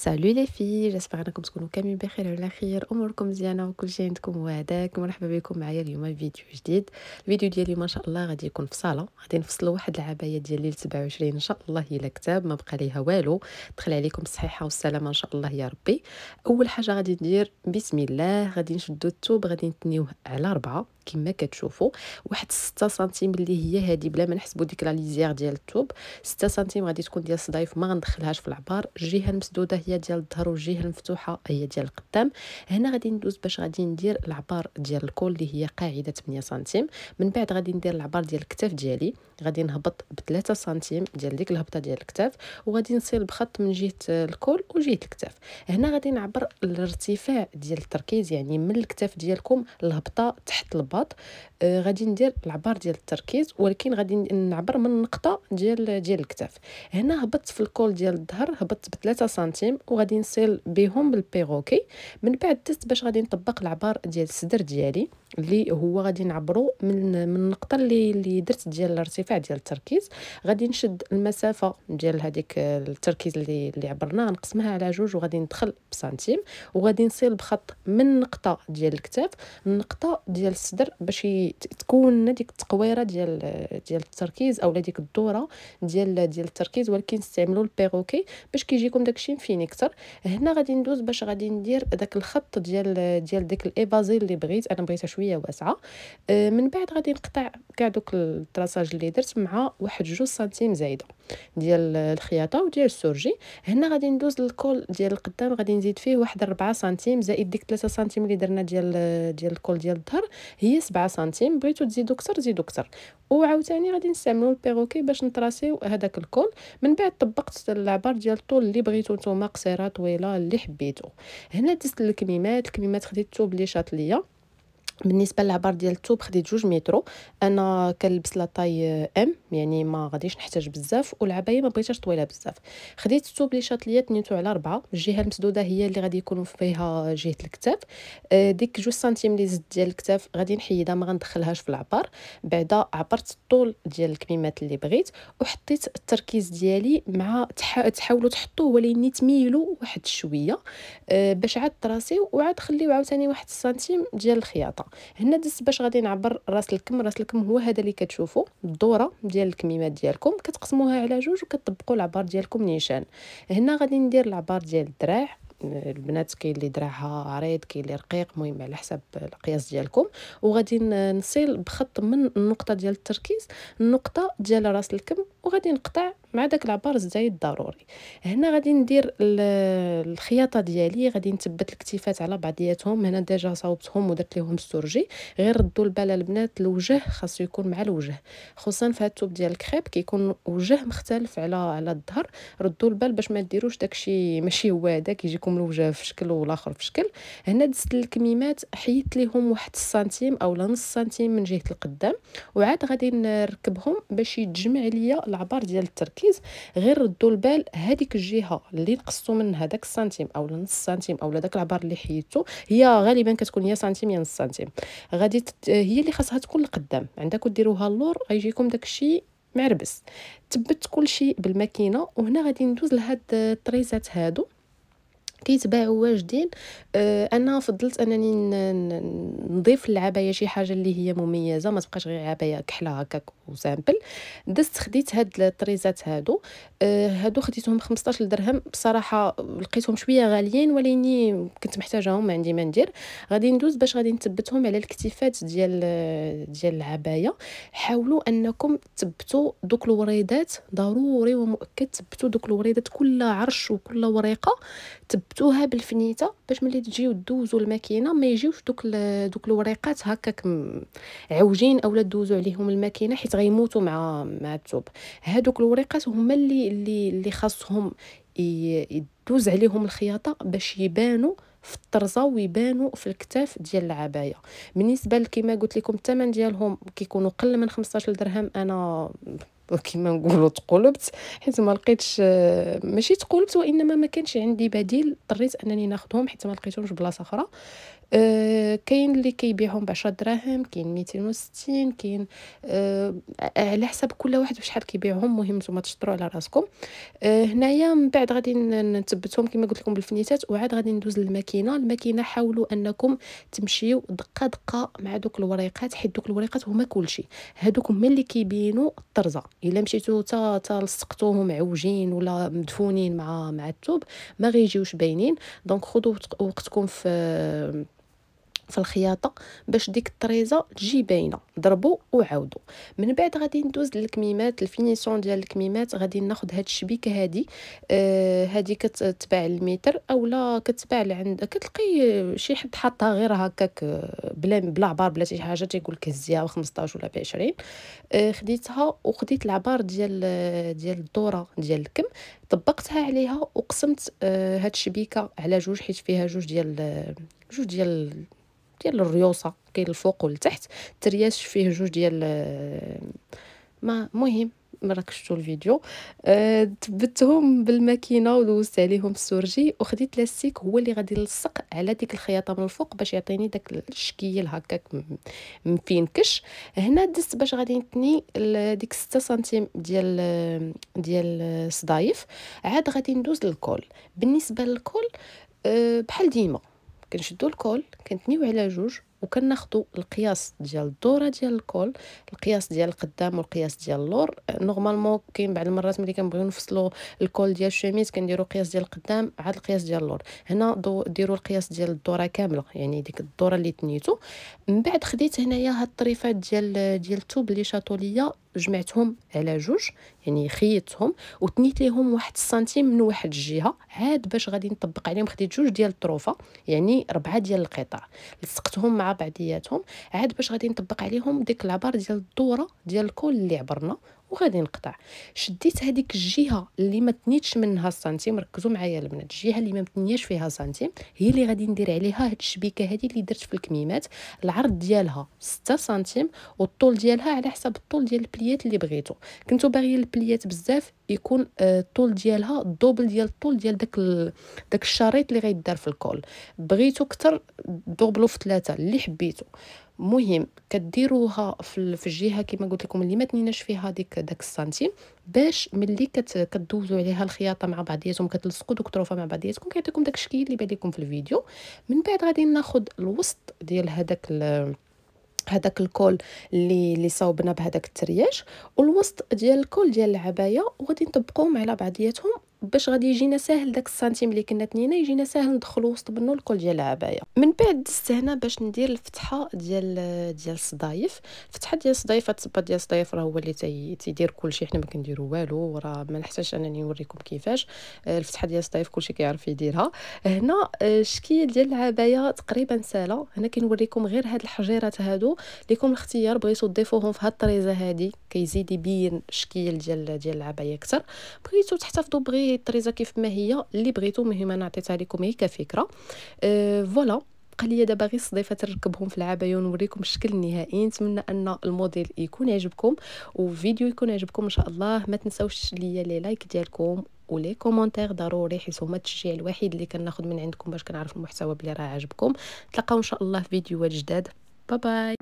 سالو لي في جيسبر انكم تكونوا كاملين بخير وعلى خير اموركم مزيانه وكل شيء عندكم وهداك مرحبا بكم معايا اليوم فيديو جديد الفيديو ديالي ما شاء الله غادي يكون في صاله غادي نفصلوا واحد العبايه ديال ليله 27 ان شاء الله هي كتاب ما بقى ليها والو دخل عليكم الصحيحه والسلامه ان شاء الله يا ربي اول حاجة غادي ندير بسم الله غادي نشدو الثوب غادي نتنيوه على أربعة كما كتشوفوا واحد 6 سنتيم اللي هي هذه بلا ما نحسبوا ديك لا ليزير ديال الثوب 6 سنتيم غادي تكون ديال الصدايف ما غندخلهاش في العبار الجهه المسدوده هي ديال الظهر والجهة المفتوحة هي ديال القدام. هنا غادي ندوز باش غادي ندير العبار ديال ال col اللي هي قاعدة 8 سنتيم. من بعد غادي ندير العبار ديال الكتاف ديالي. غادي نهبط ب 3 سنتيم ديال ديك الهبطة ديال الكتاف وغادي نصير بخط من جهة ال col وجهة الكتاف. هنا غادي نعبر الارتفاع ديال التركيز يعني من الكتاف ديالكم الهبطة تحت الباط. غادي ندير العبار ديال التركيز ولكن غادي نعبر من النقطه ديال ديال الكتاف. هنا هبطت في ال col ديال الظهر هبطت ب 3 سنتيم وغادي نصل بهم بال perroquet من بعد دزت باش غادي نطبق العبار ديال الصدر ديالي اللي هو غادي نعبرو من من النقطة اللي اللي درت ديال الارتفاع ديال التركيز. غادي نشد المسافة ديال هذيك التركيز اللي اللي عبرناه نقسمها على جوج وغادي ندخل بسنتيم. وغادي نصل بخط من النقطه ديال الكتاف النقطه ديال الصدر باش تكون ديك التقويرة ديال ديال التركيز أو ديك الدورة ديال ديال التركيز ولكن استعملوا ال perroquet باش كيجيكم داكشي fin أكثر. هنا غادي ندوز باش غادي ندير داك الخط ديال ديال ديك ال évasé اللي بغيت. أنا بغيتها شوية واسعة. آه، من بعد غادي نقطع كاع دوك ال traçage اللي درت مع واحد جوج سنتيم زايدة ديال الخياطة وديال ال surjet. هنا غادي ندوز لل col ديال القدام غادي نزيد فيه واحد 4 سنتيم. زائد ديك 3 سنتيم اللي درنا ديال ديال ال col ديال الظهر هي 7 سنتيم. بغيتو تزيدو أكثر زيدو أكثر وعاوتاني غادي نستعملو ال perroquet باش نطراسيو هذاك ال col. من بعد طبقت العبار ديال الطول اللي بغيتو نتوما قصيرة طويلة اللي حبيتو. هنا دزت الكميمات الكميمات خديت الثوب اللي شاط ليا بالنسبة للعبار ديال الثوب خديت جوج مترو. أنا كنلبس la taille M يعني ما غاديش نحتاج بزاف والعبايه ما بغيتهاش طويلة بزاف. خديت الثوب اللي شات ليا تنيتو على أربعة. الجهة المسدودة هي اللي غادي يكونوا فيها جهة الكتاف آه، ديك جوج سنتيم اللي زدت ديال الكتاف غادي نحيدها ما غندخلهاش في العبار. بعدا عبرت الطول ديال الكميمات اللي بغيت وحطيت التركيز ديالي مع تحاولوا تحطوه ولكن تميلوا واحد شوية آه، باش عاد تراسيو وعاد خليو عاوتاني واحد السنتيم ديال الخياطة. هنا دزت باش غادي نعبر راس الكم راس الكم هو هذا اللي كتشوفوا الدورة ديال الكميمات ديالكم كتقسموها على جوج وكتطبقوا العبار ديالكم نيشان. هنا غادي ندير العبار ديال الدراع. البنات كاين اللي دراعها عريض كاين اللي رقيق المهم على حسب القياس ديالكم. وغادي نصل بخط من النقطة ديال التركيز النقطة ديال راس الكم وغادي نقطع مع داك العبار الزايد ضروري. هنا غادي ندير الخياطة ديالي غادي نثبت الكتيفات على بعضياتهم. هنا déjà صاوبتهم ودرت لهم ال surjet. غير ردوا البال البنات الوجه خاصو يكون مع الوجه. خصوصا في هاد الثوب ديال الكريب كيكون وجه مختلف على على الظهر. ردوا البال باش ما ديروش داكشي ماشي هو هذاك يجيكم الوجه في شكل والآخر في شكل. هنا دزت الكميمات حيدت ليهم واحد السنتيم أو نص سنتيم من جهة القدام. وعاد غادي نركبهم باش يتجمع ليا العبار ديال التركيز غير ردوا البال هذيك الجهة اللي نقصتو منها داك السنتيم أو نص سنتيم أو داك العبار اللي حيدتو هي غالبا كتكون يا سنتيم يا نص سنتيم. غادي هي اللي خاصها تكون القدام. عندكم ديروها اللور غيجيكم داكشي معربس. تبت كلشي بالماكينة وهنا غادي ندوز لهاد الطريزات هادو. كيتباعوا واجدين. آه أنا فضلت أنني نضيف للعباية شي حاجة اللي هي مميزة ما تبقاش غير عباية كحلة هكاك و simple. دزت خديت هاد الطريزات هادو. آه هادو خديتهم ب 15 درهم. بصراحة لقيتهم شوية غاليين ولكني كنت محتاجاهم ما عندي ما ندير. غادي ندوز باش غادي نثبتهم على الكتيفات ديال ديال العباية. حاولوا أنكم تثبتوا دوك الوريدات. ضروري ومؤكد تثبتوا دوك الوريدات كل عرش وكل وريقه ثبتوها بالفنيتة باش ملي تجيو دوزو الماكينة ما يجيوش دوك دوك الوريقات هكاك عوجين اولا دوزو عليهم الماكينة حيت غيموتوا مع مع الثوب هادوك الوريقات هما اللي اللي اللي خاصهم يدوز عليهم الخياطة باش يبانوا في الطرزة ويبانوا في الكتاف ديال العباية. بالنسبة كما قلت لكم الثمن ديالهم كيكونوا قل من 15 درهم أنا كما نقولوا تقلبت حيت ما لقيتش ماشي تقلبت وإنما ما كانش عندي بديل اضطريت أنني ناخذهم حيت ما لقيتهمش بلاصة أخرى. آه كاين اللي كيبيعهم ب 10 دراهم كاين 260 كاين آه على حسب كل واحد بشحال كيبيعهم مهم نتوما تشطروا على راسكم. آه هنايا من بعد غادي نثبتهم كما قلت لكم بالفنيتات وعاد غادي ندوز للماكينة. الماكينة حاولوا أنكم تمشيو دقة دقة مع دوك الوريقات حيت دوك الوريقات هما كلشي. هادوك هما اللي كيبينوا الطرزة. إلا مشيتو تا تا لصقتوهم عوجين ولا مدفونين مع مع الثوب ما غيجيوش باينين. donc خذوا وقتكم في في الخياطة باش ديك الطريزة تجي باينة. ضربوا وعاودوا من بعد غادي ندوز للكميمات ال finition ديال الكميمات غادي ناخذ هاد الشبيكة هادي. آه هادي كتباع المتر اولا كتباع عند كتلقي شي حد حاطها غير هكاك آه، بلا بلا عبار بلا شي حاجة تيقول لك هزيها ب 15 ولا ب 20 آه خديتها وخديت العبار ديال ديال الدورة ديال الكم طبقتها عليها وقسمت آه هاد الشبيكة على جوج حيت فيها جوج ديال جوج ديال ديال الريوسه كاين الفوق والتحت الترياش فيه جوج ديال ما مهم راك شفتوا الفيديو. أه بالماكينة ودوزت عليهم ال surjet وخديت لاستيك هو اللي غادي يلصق على ديك الخياطة من الفوق باش يعطيني داك الشكيل هكاك مفينكش. هنا دزت باش غادي نتني ديك 6 سنتيم ديال ديال الصدايف. عاد غادي ندوز لل col. بالنسبة لل col أه بحال ديما كنشدو ال col كنتنيو على جوج وكناخدو القياس ديال الدورة ديال ال col القياس ديال القدام والقياس ديال اللور. normalement كاين بعض المرات ملي كنبغيو نفصلو ال col ديال الشميز كنديرو قياس ديال القدام عاد القياس ديال اللور. هنا ديروا القياس ديال الدورة كاملة يعني ديك الدورة اللي تنيتو. من بعد خديت هنايا هاد الطريفات ديال ديال الثوب اللي شاطو ليا جمعتهم على جوج يعني خيطتهم وتنيت ليهم واحد السنتيم من واحد الجهة عاد باش غادي نطبق عليهم خديت جوج ديال الطروفة يعني ربعة ديال القطع. لصقتهم مع بعضياتهم عاد باش غادي نطبق عليهم ديك العبار ديال الدورة ديال ال col اللي عبرنا. وغادي نقطع. شديت هذيك الجهة اللي ما تنيتش منها سنتيم ركزوا معايا البنات. الجهة اللي ما متنياش فيها سنتيم هي اللي غادي ندير عليها هاد الشبيكة هذه اللي درت في الكميمات. العرض ديالها 6 سنتيم والطول ديالها على حسب الطول ديال البليات اللي بغيتو. كنتو باغيين البليات بزاف يكون آه، الطول ديالها ال double ديال الطول ديال داك داك الشريط اللي غيدار في ال col. بغيتو كتر دوبلو في ثلاثة اللي حبيتو. مهم كديروها في الجهة كما قلت لكم اللي ما تنيناش فيها ديك داك السنتيم باش ملي كدوزوا عليها الخياطة مع بعضياتهم كتلصقوا دوك الطروفه مع بعضياتكم كيعطيكم داك الشكل اللي بان لكم في الفيديو. من بعد غادي ناخذ الوسط ديال هذاك هذاك ال col اللي اللي صاوبنا بهذاك الترياج والوسط ديال ال col ديال العباية وغادي نطبقوهم على بعضياتهم باش غادي يجينا ساهل داك السنتيم اللي كنا تنينا يجينا ساهل ندخلو وسط منو ال col ديال العباية. من بعد دزت هنا باش ندير الفتحة ديال ديال الصدايف. الفتحه ديال الصدايف الصباط ديال الصدايف راه هو اللي تي تيدير كلشي. حنا ما كنديرو والو راه ما نحتاجش أنني نوريكم كيفاش. آه، الفتحة ديال الصدايف كلشي كيعرف يديرها. هنا الشكل ديال العباية تقريبا ساله هنا كنوريكم غير هاد الحجيرات هادو ليكم الاختيار بغيتو تضيفوهم في هاد الطريزة هادي. كيزيد يبين الشكل ديال ديال العباية أكثر بغيتو تحتفظوا بغير الطريزه كيف ما هي اللي بغيتو المهم أنا عطيتها لكم هي كفكرة. أه فوالا بقى دابا غير الصديفات نركبهم في العبايه ونوريكم الشكل النهائي نتمنى أن الموديل يكون يعجبكم وفيديو يكون يعجبكم إن شاء الله. ما تنساوش ليا les likes ديالكم و les commentaires ضروري حيت هما التشجيع الوحيد اللي كناخذ من عندكم باش كنعرف المحتوى بلي راه عجبكم تلقاو إن شاء الله في فيديوهات جداد. bye bye